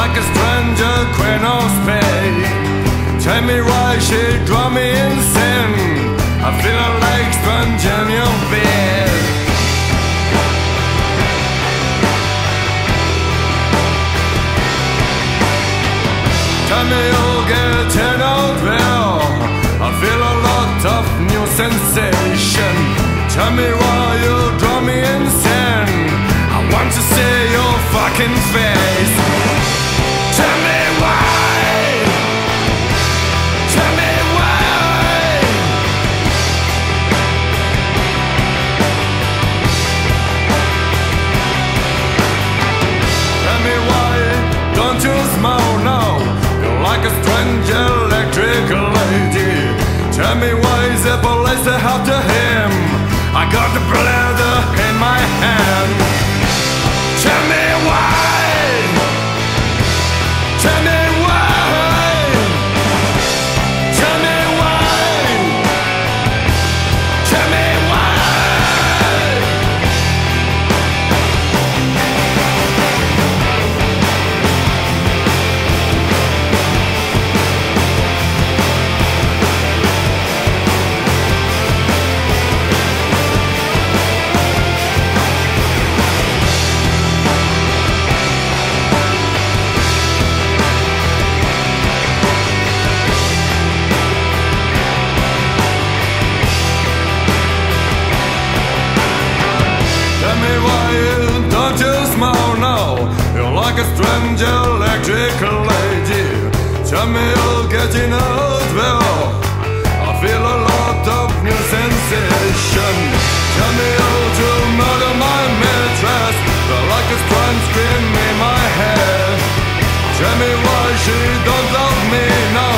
like a stranger, queen of Spain. Tell me why she drove me insane. I feel like strange in your bed. Tell me you'll get an old bill. I feel a lot of new sensation. Tell me why you draw me in sin I want to see your fucking face. Tell strange electrical idea. Tell me all getting out well. I feel a lot of new sensation. Tell me all to murder my mistress. The light trying to scream in my head. Tell me why she don't love me now.